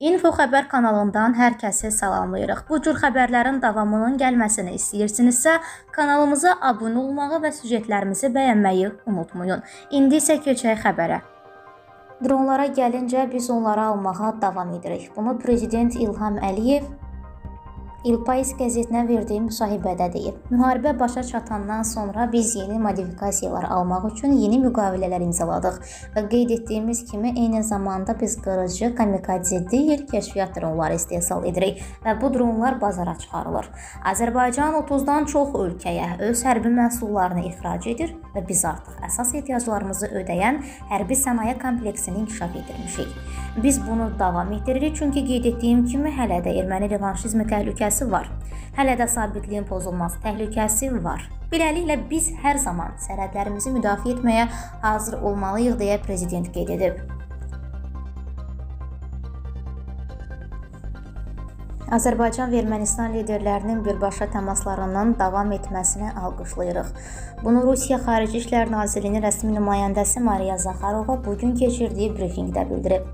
Info xəbər kanalından hər kəsi salamlayırıq. Bu cür xəbərlərin davamının gəlməsini istəyirsinizsə, kanalımıza abunə olmağı və süjetlərimizi bəyənməyi unutmayın. İndi isə keçək xəbərə. Dronlara gəlincə biz onları almağa davam edirik. Bunu prezident İlham Əliyev Il Pais qəzetinə verdiyi müsahibədə deyib. Müharibə başa çatandan sonra biz yeni modifikasiyalar almaq üçün yeni müqavilələr imzaladıq və qeyd etdiyimiz kimi eyni zamanda biz qırıcı, kamikadze deyil, kəşfiyyat dronları istehsal edirik və bu dronlar bazara çıxarılır. Azərbaycan 30-dan çox ölkəyə öz hərbi məhsullarını ixrac edir və biz artıq əsas ehtiyaclarımızı ödəyən hərbi sənaye kompleksini inkişaf etdirmişik. Biz bunu davam etdiririk çünki qeyd etdiyim kimi hələ də erməni revanşizmi təhlükəsi təhlükəsi var. Hələ də sabitliyin pozulması təhlükəsi var. Beləliklə biz hər zaman sərhədlərimizi müdafiə etməyə hazır olmalıyıq deyə prezident qeyd edib. Azərbaycan Ermənistan liderlərinin birbaşa təmaslarının davam etməsini alqışlayırıq. Bunu Rusiya Xarici İşlər Nazirliyinin rəsmi nümayəndəsi Mariya Zaxarova bu gün keçirdiyi brifinqdə bildirib.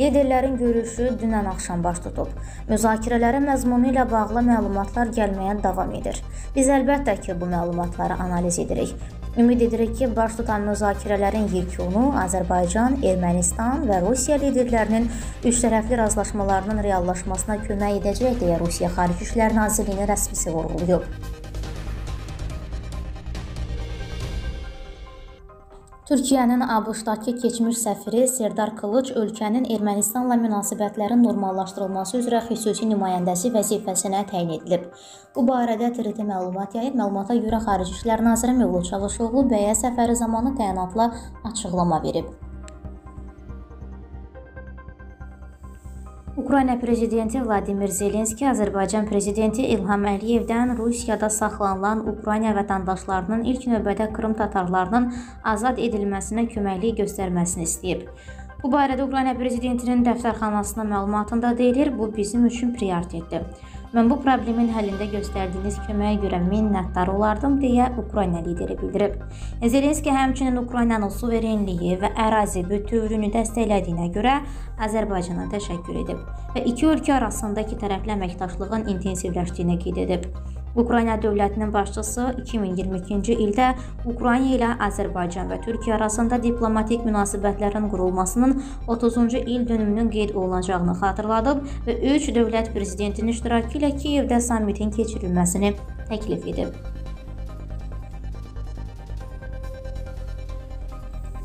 Liderlərin görüşü dünən axşam baş tutub. Müzakirələrə məzmunu ilə bağlı məlumatlar gəlməyə davam edir. Biz əlbəttə ki, bu məlumatları analiz edirik. Ümid edirik ki, baş tutan müzakirələrin yekunu Azərbaycan, Ermənistan və Rusiya liderlərinin üçtərəfli razılaşmalarının reallaşmasına kömək edəcək deyə Rusiya Xarici İşlər Nazirliyinin rəsmisi vurğulayıb. Türkiyənin ABŞ-dakı keçmiş səfiri Serdar Kılıç ölkənin Ermənistanla münasibətlərin normallaşdırılması üzrə xüsusi nümayəndəsi vəzifəsinə təyin edilib. Bu barədə TRT məlumat yayıb. Məlumata görə Xarici İşlər naziri Mövlud Çavuşoğlu bəyə səfəri zamanı təyinatla açıqlama verib. Ukrayna prezidenti Vladimir Zelenski Azərbaycan prezidenti İlham Əliyevdən Rusiyada saxlanılan Ukrayna vətəndaşlarının ilk növbədə Krım tatarlarının azad edilməsinə köməklik göstərməsini istəyib. Bu barədə Ukrayna prezidentinin dəftərxanasının məlumatında deyilir, bu bizim üçün prioritetdir. Mən bu problemin həllində göstərdiyiniz köməyə görə minnətdar olardım deyə Ukrayna lideri bildirib. Zelenski həmçinin Ukraynanın suverenliyi və ərazi bütövlüyünü dəstəklədiyinə görə Azərbaycana təşəkkür edib və iki ölkə arasındakı tərəfli əməkdaşlığın intensivləşdiyini qeyd edib. Ukrayna dövlətinin başçısı 2022-ci ildə Ukrayna ilə Azərbaycan və Türkiyə arasında diplomatik münasibətlərin qurulmasının 30-cu il dönümünün qeyd olunacağını xatırladıb və üç dövlət prezidentinin iştirakı ilə Kiyevdə sammitin keçirilməsini təklif edib.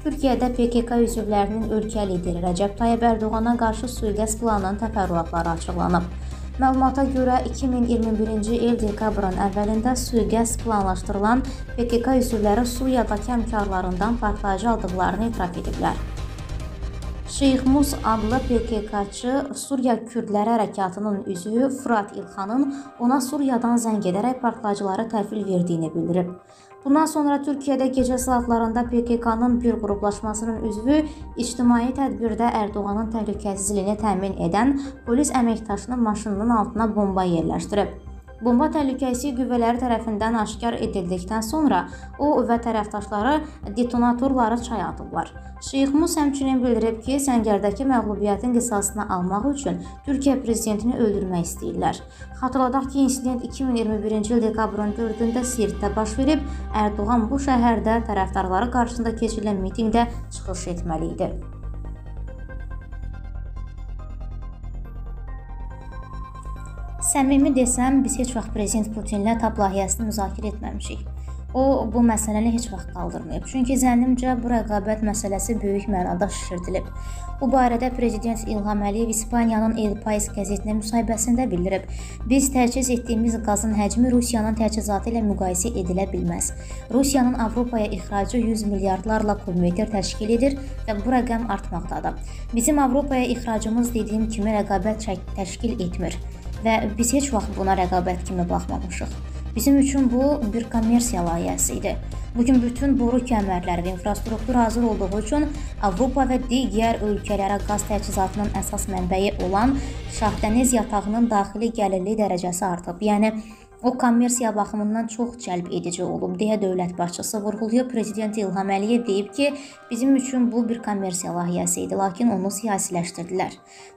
Türkiyədə PKK üzvlərinin ölkə lideri Rəcəb Tayyib Ərdoğana qarşı sui-qəsd planının təfərrüatları açıqlanıb. Məlumata görə 2021-ci il dekabrın əvvəlində sui-qəsd planlaşdırılan PKK üzvləri Suriyadakı həmkarlarından partlayıcı aldıqlarını etiraf ediblər. Şeyx Mus adlı PKK-çı Suriya Kürdləri Hərəkatının üzvü Fırat İlxanın ona Suriyadan zəng edərək partlayıcıları təhvil verdiyini bildirib. Bundan sonra Türkiyədə gecə saatlarında PKK-nın bir qruplaşmasının üzvü ictimai tədbirdə Ərdoğanın təhlükəsizliyini təmin edən polis əməkdaşının maşınının altına bomba yerləşdirib. Bomba təhlükəsi qüvvələri tərəfindən aşkar edildikdən sonra o və tərəfdaşları detonatorları çaya atıblar. Şeyx Mus həmçinin bildirib ki, Səngərdəki məğlubiyyətin qisasını almaq üçün Türkiyə prezidentini öldürmək istəyirlər. Xatırladaq ki, insident 2021-ci il dekabrın 4-də Sirtdə baş verib. Ərdoğan bu şəhərdə tərəfdarları qarşısında keçirilən mitinqdə çıxış etməli idi. Səmimi desəm, biz heç vaxt prezident Putinlə TAP layihəsini müzakirə etməmişik. O bu məsələni heç vaxt qaldırmayıb. Çünki zənnimcə bu rəqabət məsələsi böyük mənada şişirdilib. Bu barədə prezident İlham Əliyev İspaniyanın El Pais qəzetinə müsahibəsində bildirib. Biz təchiz etdiyimiz qazın həcmi Rusiyanın təchizatı ilə müqayisə edilə bilməz. Rusiyanın Avropaya ixracı 100 milyardlarla kubmetr təşkil edir və bu rəqəm artmaqdadır. Bizim Avropaya ixracımız dediyim kimi rəqabət təşkil etmir və biz heç vaxt buna rəqabət kimi baxmamışıq. Bizim üçün bu bir kommersiya layihəsi idi. Bu gün bütün boru kəmərləri və infrastruktur hazır olduğu üçün Avropa və digər ölkələrə qaz təchizatının əsas mənbəyi olan Şahdəniz yatağının daxili gəlirli dərəcəsi artıb. Yəni O kommersiya baxımından çox cəlb edici olub, deyə dövlət başçısı vurğulayıb. Prezident İlham Əliyev deyib ki, bizim üçün bu bir kommersiya layihəsi idi, lakin onu siyasiləşdirdilər.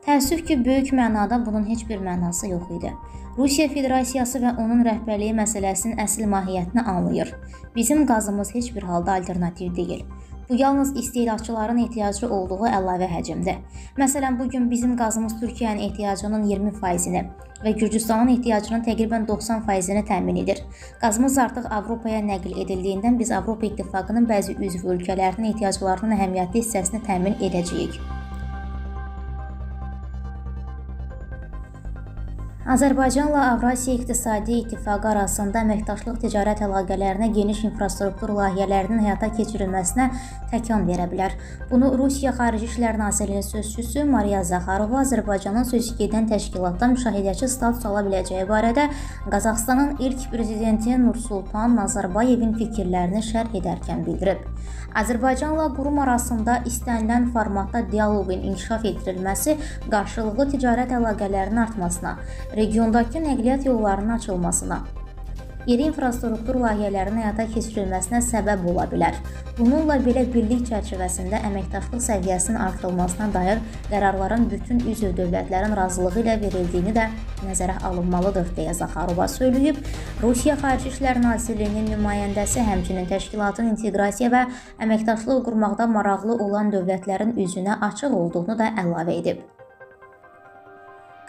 Təəssüf ki, böyük mənada bunun heç bir mənası yox idi. Rusiya Federasiyası və onun rəhbərliyi məsələsinin əsl mahiyyətini anlayır. Bizim qazımız heç bir halda alternativ deyil. Bu yalnız istehlakçıların ehtiyacı olduğu əlavə həcmdir. Məsələn, bu gün bizim qazımız Türkiyənin ehtiyacının 20%-ni və Gürcüstanın ehtiyacının təqribən 90%-ni təmin edir. Qazımız artıq Avropaya nəql edildiyindən biz Avropa İttifaqının bəzi üzv ölkələrinin ehtiyaclarının əhəmiyyətli hissəsini təmin edəcəyik. Azərbaycanla Avrasiya İqtisadi İttifaqı arasında əməkdaşlıq ticarət əlaqələrinə geniş infrastruktur layihələrinin həyata keçirilməsinə təkan verə bilər. Bunu Rusiya Xarici İşlər Nazirliyinin sözçüsü Mariya Zaxarova Azərbaycanın sözügedən təşkilatda müşahidəçi status ala biləcəyi barədə Qazaxstanın ilk prezidenti Nursultan Nazarbayevin fikirlərini şərh edərkən bildirib. Azərbaycanla qurum arasında istənilən formatda dialoqun inkişaf etdirilməsi qarşılıqlı ticarət əlaqələrinin artmasına, regiondakı nəqliyyat yollarının açılmasına, iri infrastruktur layihələrinin həyata keçirilməsinə səbəb ola bilər. Bununla belə birlik çərçivəsində əməkdaşlıq səviyyəsinin artırılmasına dair qərarların bütün üzv dövlətlərin razılığı ilə verildiyini də nəzərə alınmalıdır deyə Zaxarova söyləyib. Rusiya Xarici İşlər Nazirliyinin nümayəndəsi həmçinin təşkilatın inteqrasiya və əməkdaşlıq qurmaqda maraqlı olan dövlətlərin üzünə açıq olduğunu da əlavə edib.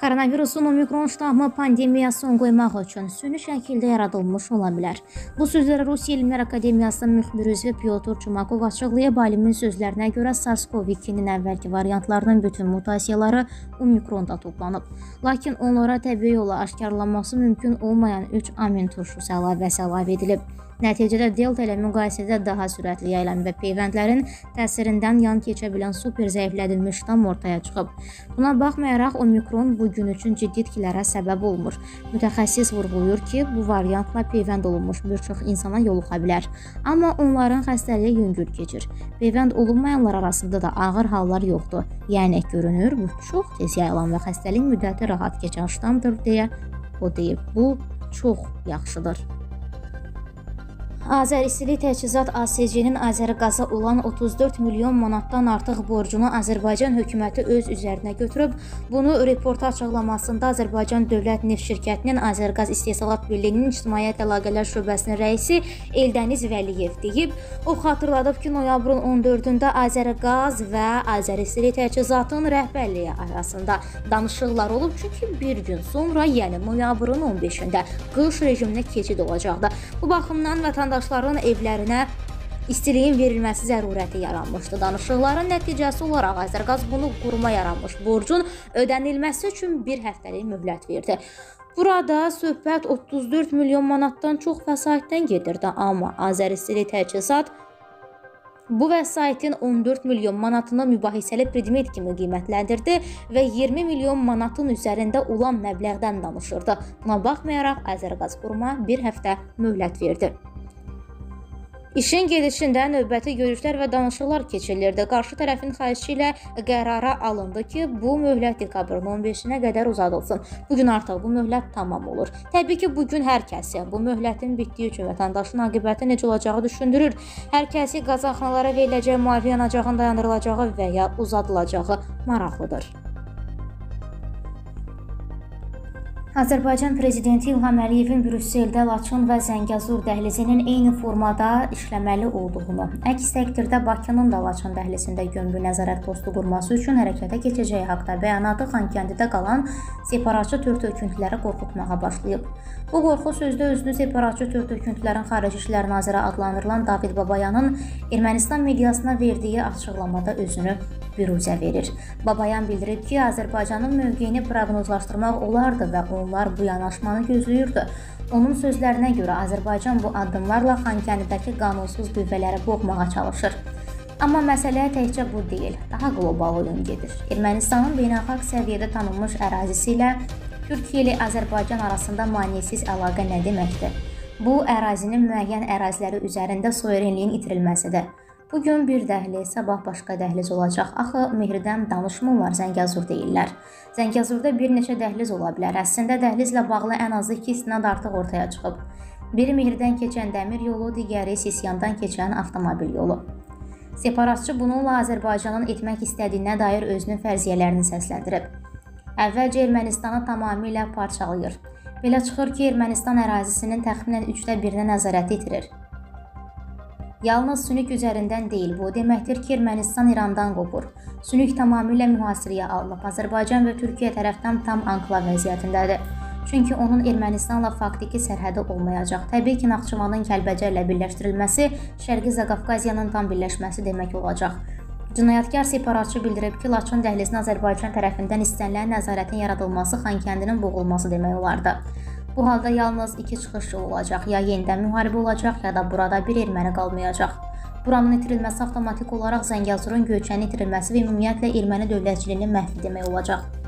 Koronavirusun omikron ştamı pandemiyaya son qoymaq üçün süni şəkildə yaradılmış ola bilər. Bu sözləri Rusiya Elmlər Akademiyasının müxbir üzvü Pyotr Çumakov açıqlayıb. Alimin sözlərinə görə SARS-CoV-2-nin əvvəlki variantlarının bütün mutasiyaları omikronda toplanıb. Lakin onlara təbii yolla aşkarlanması mümkün olmayan 3 amin turşusu əlavəsi əlavə edilib. Nəticədə delta ilə müqayisədə daha sürətli yayılan və peyvəndlərin təsirindən yan keçə bilən super zəiflədilmiş ştam ortaya çıxıb. Buna baxmayaraq omikron bu gün üçün ciddi itkilərə səbəb olmur. Mütəxəssis vurğulayır ki, bu variantla peyvənd olunmuş bir çox insana yoluxa bilər, amma onların xəstəliyi yüngül keçir. Peyvənd olunmayanlar arasında da ağır hallar yoxdur. Yəni görünür, bu çox tez yayılan və xəstəlik müddəti rahat keçən ştamdır deyə o deyib. Bu çox yaxşıdır. Azər İstilik Təchizat ASC-nin Azərqaza olan 34 milyon manatdan artıq borcunu Azərbaycan hökuməti öz üzərinə götürüb. Bunu reporta açıqlamasında Azərbaycan Dövlət Neft Şirkətinin Azərqaz İstehsalat Birliyinin İctimaiyyət Əlaqələr Şöbəsinin rəisi Eldəniz Vəliyev deyib. O xatırladıb ki, noyabrın 14-də Azərqaz və Azər İstilik Təchizatının rəhbərliyi arasında danışıqlar olub, çünki bir gün sonra, yəni noyabrın 15-də qış rejiminə keçid olacaqdı. Bu baxımdan vətəndaşlar vətəndaşların evlərinə istiliyin verilməsi zərurəti yaranmışdı. Danışıqların nəticəsi olaraq Azərqaz bunu quruma yaranmış borcun ödənilməsi üçün bir həftəlik möhlət verdi. Burada söhbət 34 milyon manatdan çox vəsaitdən gedirdi, amma Azəristili Təchizat Bu vəsaitin 14 milyon manatını mübahisəli predmet kimi qiymətləndirdi və 20 milyon manatın üzərində olan məbləğdən danışırdı. Buna baxmayaraq Azərqaz quruma bir həftə möhlət verdi. İşin gedişində növbəti görüşlər və danışıqlar keçirilirdi. Qarşı tərəfin xahişi ilə qərara alındı ki, bu möhlət dekabrın 15-nə qədər uzadılsın. Bu gün artıq bu möhlət tamam olur. Təbii ki, bu gün hər kəsi bu möhlətin bitdiyi üçün vətəndaşın aqibəti necə olacağı düşündürür. Hər kəsi qazanxanalara veriləcək müavi yanacağın dayandırılacağı və ya uzadılacağı maraqlıdır. Azərbaycan prezidenti İlham Əliyevin Brüsseldə Laçın və Zəngəzur dəhlizinin eyni formada işləməli olduğunu, əks təqdirdə Bakının da Laçın dəhlizində gömrü nəzarət postu qurması üçün hərəkətə keçəcəyi haqqında bəyanatı Xankəndidə qalan separatçı tört-töküntüləri qorxutmağa başlayıb. Bu qorxu sözdə özünü separatçı tört-töküntülərin Xarici İşlər naziri adlandırılan David Babayanın Ermənistan mediasına verdiyi açıqlamada özünü büruzə verir. Babayan bildirib ki, Azərbaycanın mövqeyini proqnozlaşdırmaq olardı və onlar bu yanaşmanı gözləyirdi. Onun sözlərinə görə Azərbaycan bu addımlarla Xankəndidəki qanunsuz qüvvələri boğmağa çalışır. Amma məsələ təkcə bu deyil, daha qlobal oyun gedir. Ermənistanın beynəlxalq səviyyədə tanınmış ərazisi ilə Türkiyə ilə Azərbaycan arasında maneəsiz əlaqə nə deməkdir? Bu ərazinin müəyyən əraziləri üzərində suverenliyin itirilməsidir. Bu gün bir dəhliz, sabah başqa dəhliz olacaq. Axı Mehridən danışmırlar, Zəngəzur deyirlər. Zəngəzurda bir neçə dəhliz ola bilər. Əslində dəhlizlə bağlı ən azı 2 istinad artıq ortaya çıxıb. Biri Mehridən keçən dəmir yolu, digəri Sisyandan keçən avtomobil yolu. Separatçı bununla Azərbaycanın etmək istədiyinə dair özünün fərziyyələrini səsləndirib. Əvvəlcə Ermənistanı tamamilə parçalayır. Belə çıxır ki, Ermənistan ərazisinin təxminən 3də 1-nə nəzarəti itirir. Yalnız Sünük üzərindən deyil, bu deməkdir ki, Ermənistan İrandan qopur. Sünük tamamilə mühasirəyə alınıb. Azərbaycan və Türkiyə tərəfdən tam anklav vəziyyətindədir. Çünki onun Ermənistanla faktiki sərhədi olmayacaq. Təbii ki, Naxçıvanın Kəlbəcərlə birləşdirilməsi Şərqi Zaqafqaziyanın tam birləşməsi demək olacaq. Cinayətkar separatçı bildirib ki, Laçın dəhlizinin Azərbaycan tərəfindən istənilən nəzarətin yaradılması Xankəndinin boğulması demək olardı. Bu halda yalnız iki çıxış yolu olacaq. Ya yenidən müharibə olacaq, ya da burada bir erməni qalmayacaq. Buranın itirilməsi avtomatik olaraq Zəngəzurun Göyçənin itirilməsi və ümumiyyətlə erməni dövlətçiliyinin məhvi demək olacaq.